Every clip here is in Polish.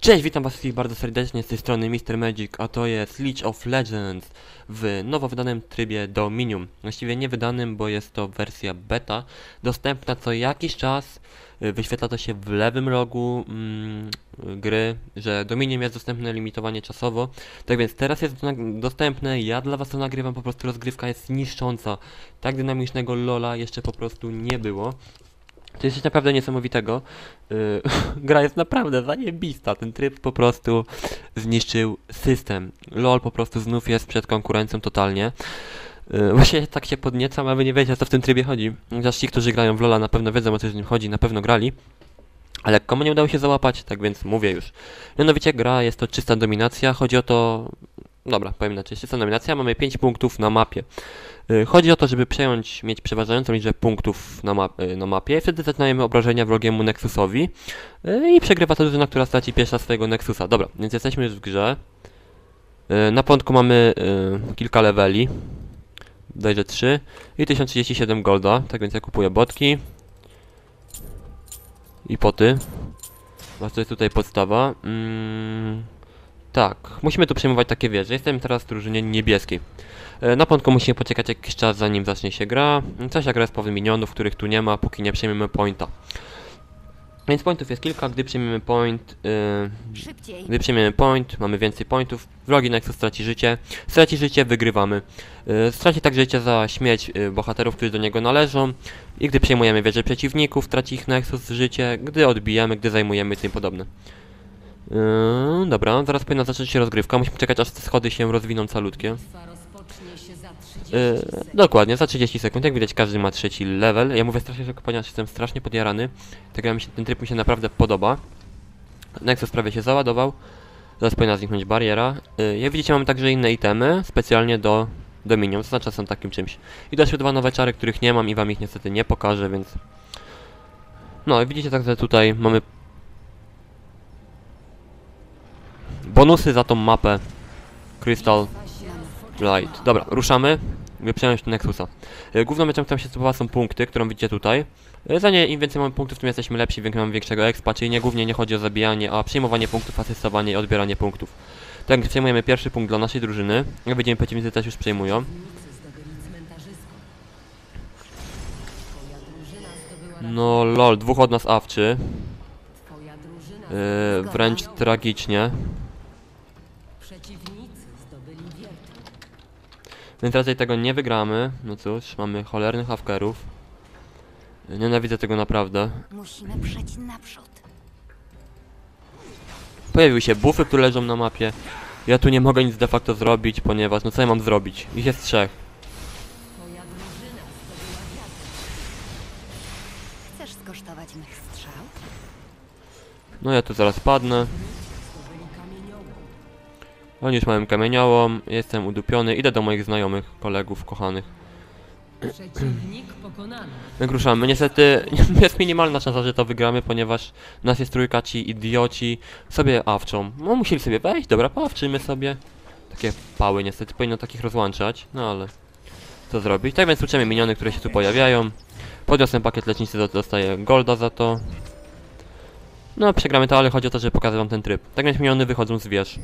Cześć, witam was wszystkich bardzo serdecznie z tej strony Mr. Magic, a to jest League of Legends w nowo wydanym trybie Dominium. Właściwie nie wydanym, bo jest to wersja beta, dostępna co jakiś czas. Y, Wyświetla to się w lewym rogu mm, gry, że Dominium jest dostępne limitowanie czasowo. Tak więc teraz jest dostępne, ja dla was to nagrywam, po prostu rozgrywka jest niszcząca. Tak dynamicznego LoLa jeszcze po prostu nie było. To jest coś naprawdę niesamowitego. Yy, gra jest naprawdę zajebista. Ten tryb po prostu zniszczył system. LOL po prostu znów jest przed konkurencją totalnie. Yy, właśnie tak się podniecam, a wy nie wiecie o co w tym trybie chodzi. Chociaż ci, którzy grają w LOLa na pewno wiedzą o co w nim chodzi, na pewno grali. Ale komu nie udało się załapać, tak więc mówię już. Mianowicie gra jest to czysta dominacja. Chodzi o to... Dobra, powiem inaczej. Czysta dominacja. Mamy 5 punktów na mapie. Y, Chodzi o to, żeby przejąć, mieć przeważającą liczbę punktów na, map, y, na mapie. Wtedy zaczynajemy obrażenia wrogiemu Nexusowi y, i przegrywa ta drużyna, która straci pierwsza swojego Nexusa. Dobra, więc jesteśmy już w grze. Na początku mamy kilka leveli. Dajże 3 i 1037 golda, tak więc ja kupuję botki i poty. To jest tutaj podstawa. Mm, tak, musimy tu przejmować takie wieże. Jestem teraz w drużynie niebieskiej. E, Na początku musimy poczekać jakiś czas zanim zacznie się gra. Trzecia gra jest minionów, których tu nie ma, póki nie przejmiemy pointa. Więc pointów jest kilka, gdy przyjmiemy point, yy, gdy przyjmiemy point, mamy więcej pointów, wrogi Nexus straci życie, straci życie, wygrywamy. Yy, straci także życie za śmierć yy, bohaterów, którzy do niego należą i gdy przejmujemy wieże przeciwników, traci ich Nexus życie, gdy odbijamy, gdy zajmujemy i tym podobne. Yy, dobra, zaraz powinna zacząć się rozgrywka, musimy czekać aż te schody się rozwiną calutkie. Bitwa rozpocznie się za 30 Yy, dokładnie, za 30 sekund. Jak widać, każdy ma trzeci level. Ja mówię strasznie szybko, ponieważ jestem strasznie podjarany. Tak mi się, ten tryb mi się naprawdę podoba. Nexus prawie się załadował. Zaraz powinna zniknąć bariera. Yy, jak widzicie, mamy także inne itemy, specjalnie do Dominion. Zaznacza są takim czymś. I doszły dwa nowe czary, których nie mam i wam ich niestety nie pokażę, więc... No widzicie także tutaj mamy... Bonusy za tą mapę. Crystal Light. Dobra, ruszamy. By przejąć Nexusa. E, Główną meczą, którą się zdobywa są punkty, którą widzicie tutaj. E, Za nie im więcej mamy punktów, tym jesteśmy lepsi, więcej mamy większego expa, czyli nie głównie nie chodzi o zabijanie, a przyjmowanie punktów, asystowanie i odbieranie punktów. Tak, przejmujemy pierwszy punkt dla naszej drużyny. Jak widzimy, przeciwnicy też już przejmują. No lol, dwóch od nas awczy. E, wręcz tragicznie. Przeciwnicy zdobyli wiertło. Więc raczej tego nie wygramy. No cóż, mamy cholernych hawkerów. Nienawidzę tego naprawdę. Musimy przejść naprzód. Pojawiły się bufy, które leżą na mapie. Ja tu nie mogę nic de facto zrobić, ponieważ no co ja mam zrobić? Ich jest trzech. Chcesz skosztować mych strzał? No ja tu zaraz padnę. Kamieniołom. Oni już mają kamieniałą, jestem udupiony, idę do moich znajomych, kolegów, kochanych. Przeciwnik pokonany. Jak ruszamy, niestety jest minimalna szansa, że to wygramy, ponieważ nas jest trójka, ci idioci sobie awczą. No musieli sobie wejść, dobra, poawczymy sobie. Takie pały niestety, powinno takich rozłączać, no ale co zrobić. Tak więc uczymy miniony, które się tu pojawiają. Podniosłem pakiet lecznicy, do- dostaję golda za to. No przegramy to, ale chodzi o to, żeby pokazać wam ten tryb. Tak więc miniony wychodzą z wież.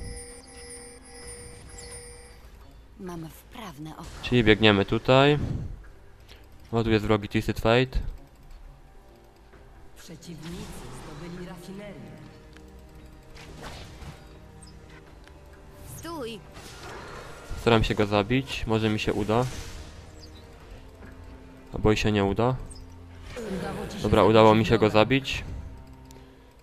Mam wprawne oko. Czyli biegniemy tutaj. O, tu jest wrogi Twisted Fate. Przeciwnicy zdobyli rafinerię. Stój! Staram się go zabić, może mi się uda. Albo i się nie uda. Udało ci się Dobra, udało mi się go zabić.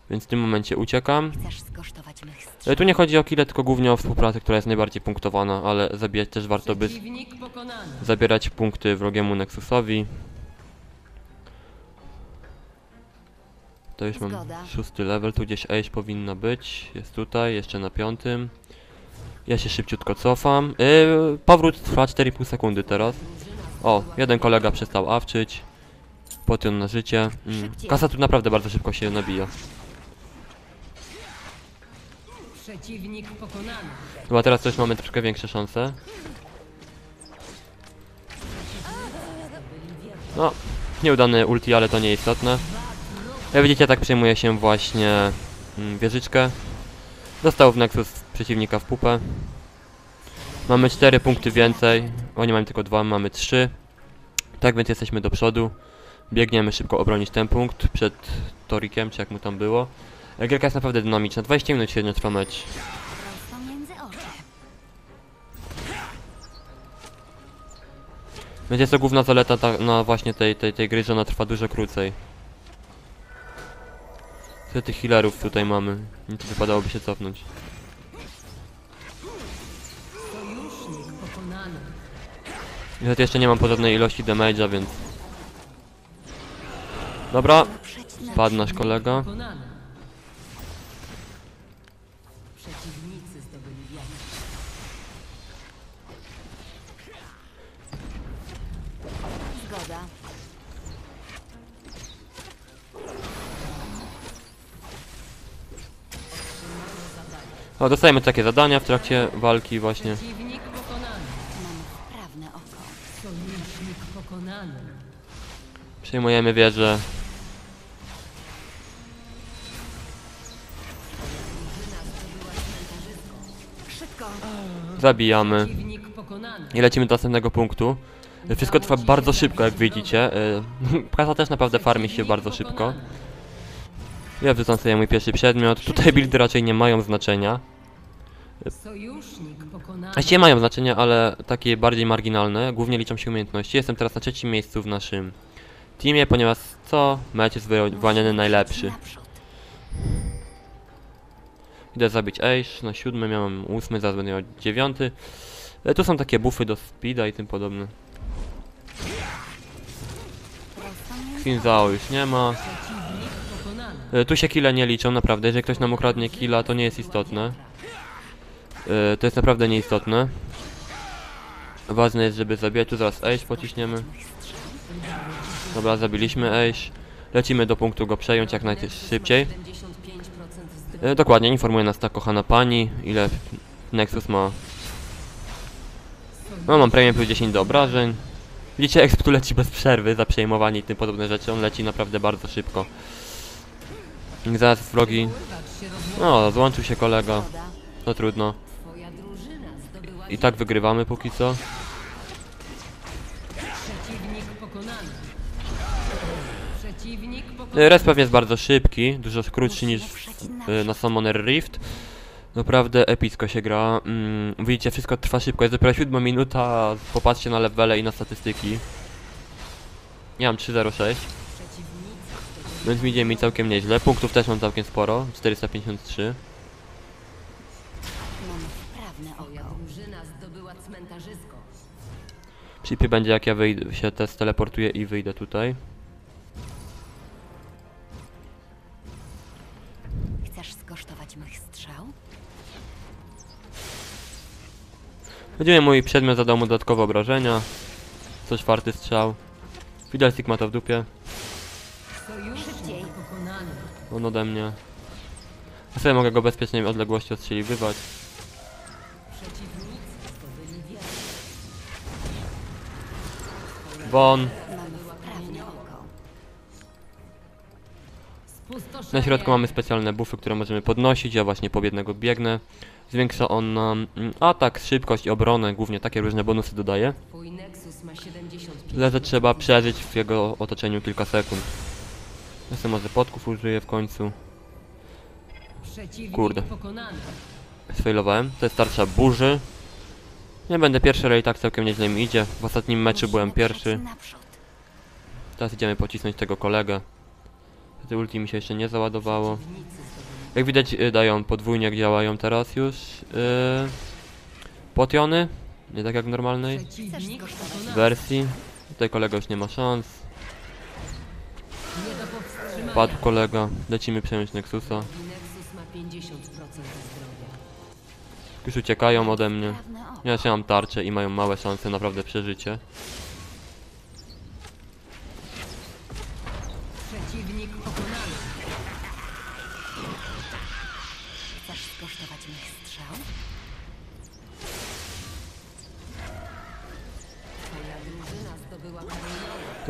Więc w tym momencie uciekam. Chcesz skosztować mych strzał? tu nie chodzi o kile, tylko głównie o współpracę, która jest najbardziej punktowana, ale zabijać też warto by Przeciwnik pokonany. zabierać punkty wrogiemu Nexusowi. To już mam Zgoda. szósty level, tu gdzieś Ace powinna być. Jest tutaj, jeszcze na piątym. Ja się szybciutko cofam. Yy, powrót trwa 4,5 sekundy teraz. O, jeden kolega przestał awczyć. Potion na życie. Mm. Kasa tu naprawdę bardzo szybko się nabija. Przeciwnik pokonany. Chyba teraz też mamy troszkę większe szanse. No, nieudany ulti, ale to nieistotne. Jak widzicie, tak przejmuje się właśnie mm, wieżyczkę. Dostał w Nexus przeciwnika w pupę. Mamy 4 punkty więcej. Oni mają tylko 2, mamy 3. Tak więc jesteśmy do przodu. Biegniemy szybko obronić ten punkt przed Torikiem, czy jak mu tam było. Gierka jest naprawdę dynamiczna. 20 minut średnio trwa mecz. Więc jest to główna zaleta ta, na właśnie tej, tej, tej gry, że ona trwa dużo krócej. Tyle tych healerów tutaj mamy. Nie to wypadałoby się cofnąć. Niestety jeszcze nie mam podobnej ilości damage'a, więc... Dobra, padł nasz kolega. Zgoda. O, dostajemy takie zadania w trakcie walki właśnie. Przeciwnik pokonany. Mamy wprawne oko. Sojusznik pokonany. Przejmujemy wieżę. Zabijamy. Przeciwnik pokonany. I lecimy do następnego punktu. Wszystko trwa bardzo szybko, jak widzicie. Y, Kasa też naprawdę farmi się bardzo szybko. Ja wrzucam sobie mój pierwszy przedmiot. Tutaj buildy raczej nie mają znaczenia. Właściwie mają znaczenie, ale takie bardziej marginalne. Głównie liczą się umiejętności. Jestem teraz na trzecim miejscu w naszym teamie, ponieważ co? Mecz jest wyłaniany najlepszy. Idę zabić Ace na siódmy, miałem ósmy, zaraz będę miał dziewiąty. E, Tu są takie buffy do speeda i tym podobne. Finzao już nie ma. E, Tu się kile nie liczą, naprawdę. Jeżeli ktoś nam ukradnie killa, to nie jest istotne. E, To jest naprawdę nieistotne. Ważne jest, żeby zabijać. Tu zaraz Ace pociśniemy. Dobra, zabiliśmy Ace. Lecimy do punktu go przejąć jak najszybciej. 75% zdrowia. E, Dokładnie, informuje nas ta kochana pani, ile Nexus ma. No, mam premię plus 10 do obrażeń. Widzicie, exp tu leci bez przerwy za przejmowanie i tym podobne rzeczy. On leci naprawdę bardzo szybko. Zaraz wrogi. No, złączył się kolega. No trudno. I tak wygrywamy póki co. Respawn jest bardzo szybki, dużo krótszy niż e, na Summoner Rift. Naprawdę epicko się gra. Mm, widzicie, wszystko trwa szybko. Jest dopiero siódma minuta. Popatrzcie na levele i na statystyki. Ja mam 306, Przeciwnicy więc idzie mi całkiem nieźle. Punktów też mam całkiem sporo, 453. Mamy wprawne Twoja oko. drużyna zdobyła cmentarzysko. Przypie będzie jak ja wyjdę, się też teleportuję i wyjdę tutaj. Będziemy mój przedmiot zadał mu dodatkowe obrażenia. Co czwarty strzał. Fiddlestick ma to w dupie. On ode mnie. Ja sobie mogę go bezpiecznej odległości wiatr. Bon. Na środku mamy specjalne buffy, które możemy podnosić. Ja właśnie po jednego biegnę. Zwiększa on nam mm, atak, szybkość i obronę. Głównie takie różne bonusy dodaje. Twój Nexus ma 75. Tyle, że trzeba przeżyć w jego otoczeniu kilka sekund. Ja sobie może podków użyję w końcu. Przeciwnik Kurde. pokonany. Sfailowałem. To jest tarcza burzy. Nie będę pierwszy, ale i tak całkiem nieźle mi idzie. W ostatnim meczu byłem pierwszy. Teraz idziemy pocisnąć tego kolegę. Te ulti mi się jeszcze nie załadowało. Jak widać y, dają podwójnie działają teraz już. Yy, potiony. Nie tak jak w normalnej wersji. Tutaj kolega już nie ma szans. Padł kolega. Lecimy przejąć Nexusa. Nexus ma 50% zdrowia. Już uciekają ode mnie. Ja się mam tarczę i mają małe szanse naprawdę przeżycie.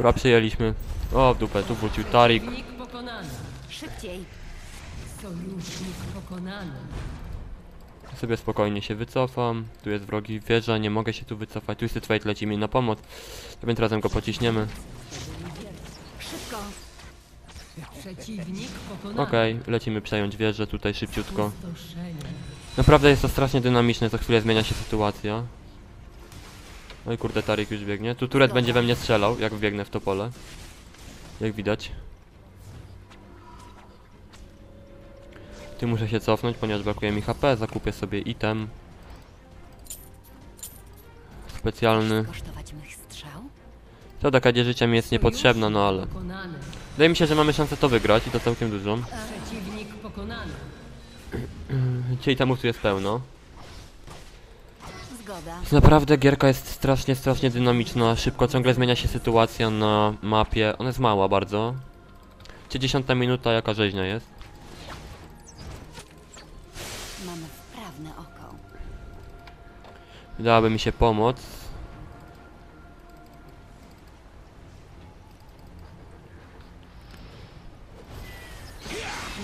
Która przyjęliśmy. O, w dupę, tu wrócił Tarik. Pokonany. Szybciej. Sojusznik pokonany. Sobie spokojnie się wycofam. Tu jest wrogi wieża, nie mogę się tu wycofać. Twisted Fate leci mi na pomoc. To więc razem go pociśniemy. Szybko! Przeciwnik pokonany. Okej, lecimy przejąć wieżę tutaj szybciutko. Pustoszenie. Naprawdę jest to strasznie dynamiczne, co chwilę zmienia się sytuacja. Oj kurde, Tarik już biegnie. Tu Turet będzie we mnie strzelał, jak biegnę w to pole. Jak widać. Tu muszę się cofnąć, ponieważ brakuje mi HP. Zakupię sobie item. Specjalny. To taka życia mi jest niepotrzebna, no ale... Wydaje mi się, że mamy szansę to wygrać i to całkiem dużą. Przeciwnik pokonany. Temu tu jest pełno. Naprawdę gierka jest strasznie, strasznie dynamiczna, szybko ciągle zmienia się sytuacja na mapie, ona jest mała bardzo. Czy dziesiąta minuta, jaka rzeźnia jest? Mamy wprawne oko. Dałaby mi się pomoc.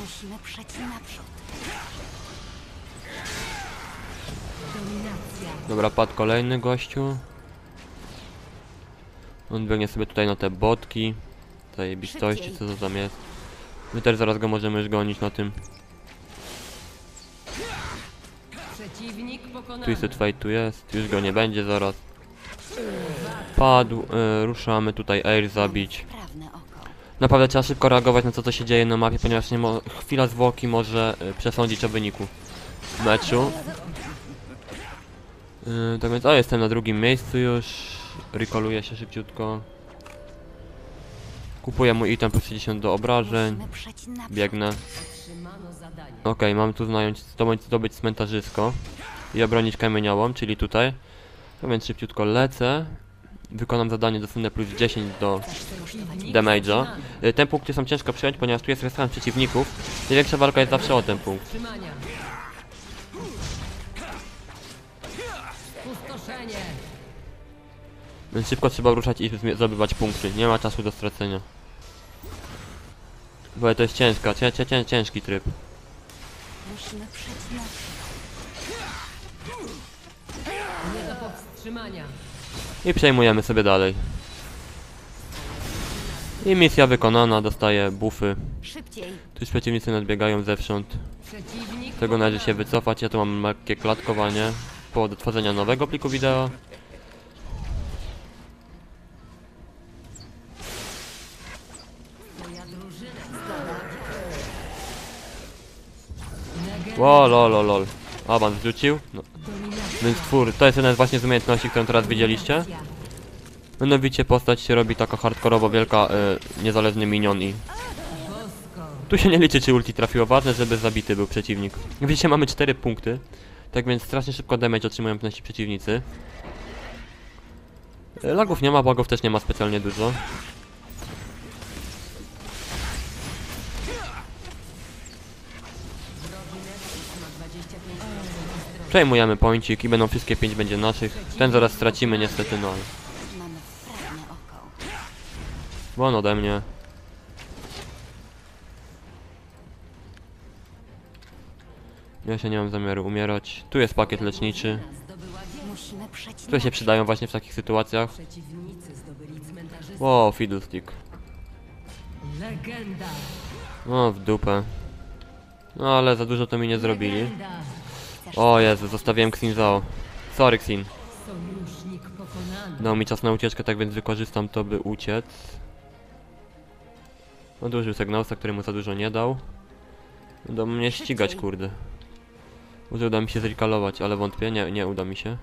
Musimy przejść naprzód. Dobra, padł kolejny gościu. On biegnie sobie tutaj na te botki. Zajebistości, co to tam jest. My też zaraz go możemy już gonić na tym. Twisted Fate tu jest, już go nie będzie zaraz. Padł, y, ruszamy tutaj Air zabić. Naprawdę trzeba szybko reagować na to, co się dzieje na mapie, ponieważ nie chwila zwłoki może y, przesądzić o wyniku meczu. Y, tak więc, o, jestem na drugim miejscu już. Recoluję się szybciutko. Kupuję mój item plus 60 do obrażeń. Biegnę. Okej, mam tu znająć, zdobyć, zdobyć cmentarzysko i obronić kamieniołom, czyli tutaj. Tak więc szybciutko lecę. Wykonam zadanie, dostanę plus 10 do damage'a. pokonany. Y, Te punkty są ciężko przyjąć, ponieważ tu jest restaurant przeciwników. Największa walka jest zawsze o ten punkt. Trzymania. Pustoszenie. Więc szybko trzeba ruszać i zdobywać punkty. Nie ma czasu do stracenia. Bo to jest ciężka, cię, cię, cię, ciężki tryb. Musimy. Nie do powstrzymania. I przejmujemy sobie dalej. I misja wykonana, dostaję buffy. Szybciej. Tu już przeciwnicy nadbiegają zewsząd. Przeciwnik Tego należy się wycofać, ja tu mam lekkie klatkowanie. Po odtworzenia nowego pliku wideo. Ło, lol, lol. Awans wrzucił. No. Więc twór, to jest jeden z właśnie z umiejętności, którą teraz widzieliście. Mianowicie postać się robi taka hardkorowo wielka, y, niezależny minion i... Tu się nie liczy czy ulti trafiło, ważne żeby zabity był przeciwnik. Widzicie, mamy 4 punkty. Tak więc strasznie szybko damage otrzymują nasi przeciwnicy. Y, Lagów nie ma, bugów też nie ma specjalnie dużo. Ma 25% Przejmujemy pońcik i będą wszystkie 5 będzie naszych. Ten zaraz stracimy niestety, no ale... Mamy wprawne oko. Bo on ode mnie. Ja się nie mam zamiaru umierać. Tu jest pakiet leczniczy. Musimy przejść Które się przydają właśnie w takich sytuacjach. Przeciwnicy zdobyli cmentarzystę. Wow, fiddlestick. Legenda. No w dupę. No ale za dużo to mi nie zrobili. Legenda. O Jezu, zostawiłem Xinzao. Sorry Xin. Sojusznik pokonany. Dał mi czas na ucieczkę, tak więc wykorzystam to, by uciec. Odłożył Segnausa, który mu za dużo nie dał. Będą mnie ścigać, kurde. Może uda mi się zrekalować, ale wątpię, nie, nie uda mi się.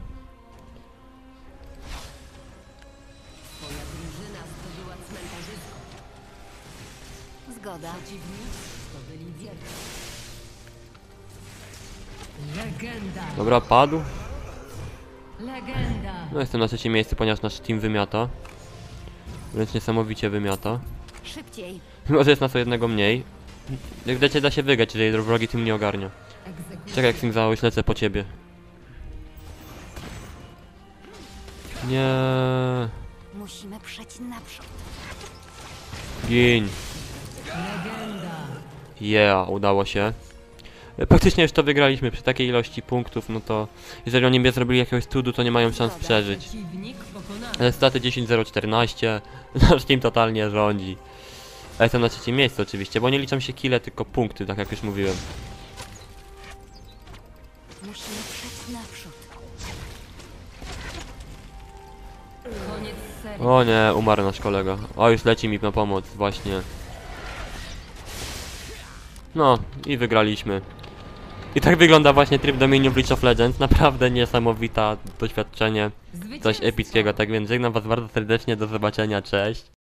Zgoda. Dobra, padł. No jestem na trzecim miejscu, ponieważ nasz team wymiata. Wręcz niesamowicie wymiata. Szybciej. Mimo, że jest nas o jednego mniej. Jak wiecie, da się wygrać, jeżeli wrogi team nie ogarnia. Czekaj, Xingzao, już lecę po ciebie. Nie. Musimy przejść naprzód. Gin. Yeah, udało się. E, Praktycznie już to wygraliśmy przy takiej ilości punktów, no to jeżeli oni nie zrobili jakiegoś cudu, to nie mają szans przeżyć. Ale staty 10-0-14, nasz team totalnie rządzi. A jestem na trzecim miejscu oczywiście, bo nie liczą się kile, tylko punkty, tak jak już mówiłem. O nie, umarł nasz kolega. O, już leci mi na pomoc, właśnie. No, i wygraliśmy. I tak wygląda właśnie tryb Dominion Breach of Legends. Naprawdę niesamowita doświadczenie. Coś epickiego, tak więc żegnam was bardzo serdecznie, do zobaczenia, cześć.